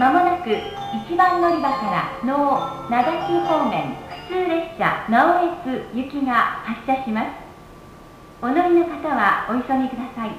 まもなく1番乗り場から能長崎方面普通列車直江津行きが発車します。お乗りの方はお急ぎください。